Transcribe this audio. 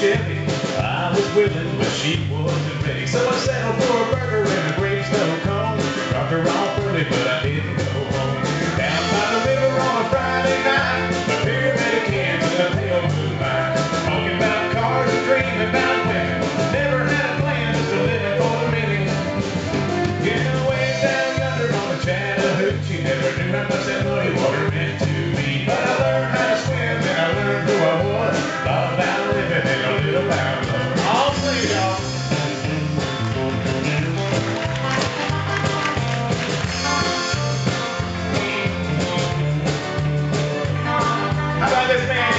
Chevy. I was willing, but she wasn't ready. So I settled for a burger and a grape snow cone. Dropped her off early, but I didn't go home. Down by the river on a Friday night, a pyramid of cans and a pale moonlight. Talking about cars and dreaming about I understand.